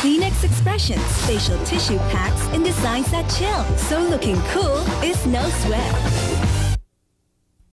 Kleenex Expressions facial tissue packs and designs that chill. So looking cool is no sweat.